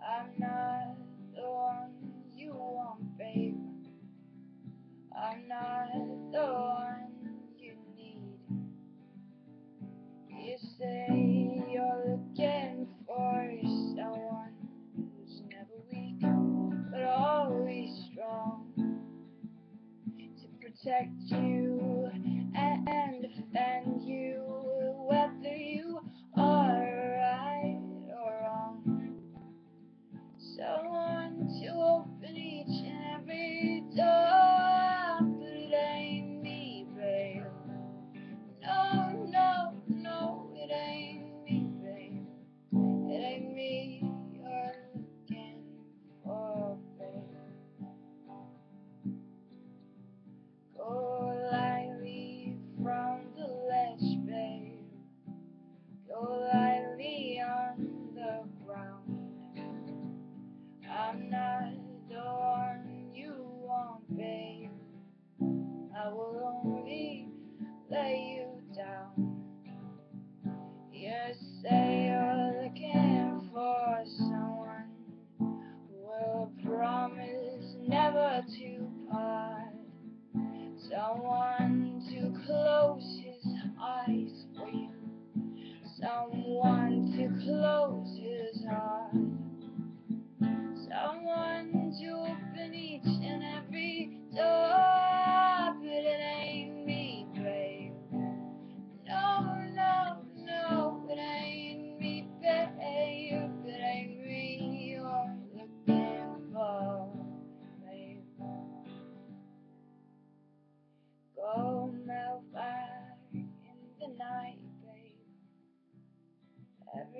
I'm not the one you want, babe. I'm not the one you need. You say you're looking for someone who's never weak, but always strong to protect you. To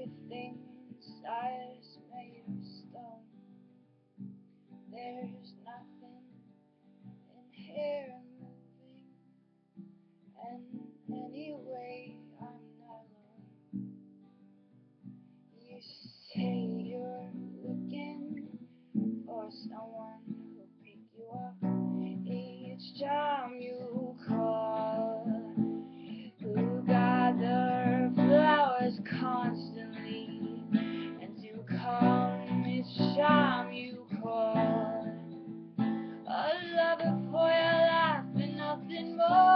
Everything inside is made of stone. There's nothing in here moving. and anyway, I'm not alone. You say you're looking for someone who'll pick you up each time. go.